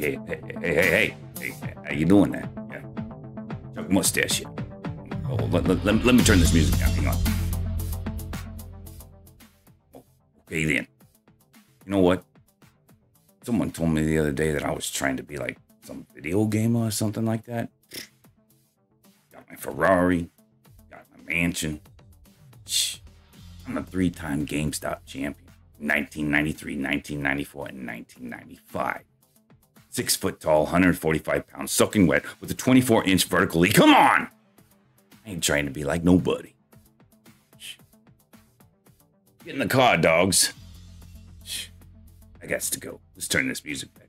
hey, hey, hey, hey, how you doing there? Yeah. Chuck mustache. Oh, let, let, let, me turn this music down. Hang on. Okay, then. You know what? Someone told me the other day that I was trying to be like some video gamer or something like that. Got my Ferrari, got my mansion. I'm a three time GameStop champion 1993, 1994, and 1995. Six foot tall, 145 pounds, soaking wet with a 24 inch vertical lead. Come on! I ain't trying to be like nobody. Get in the car, dogs. I got to go. Let's turn this music down.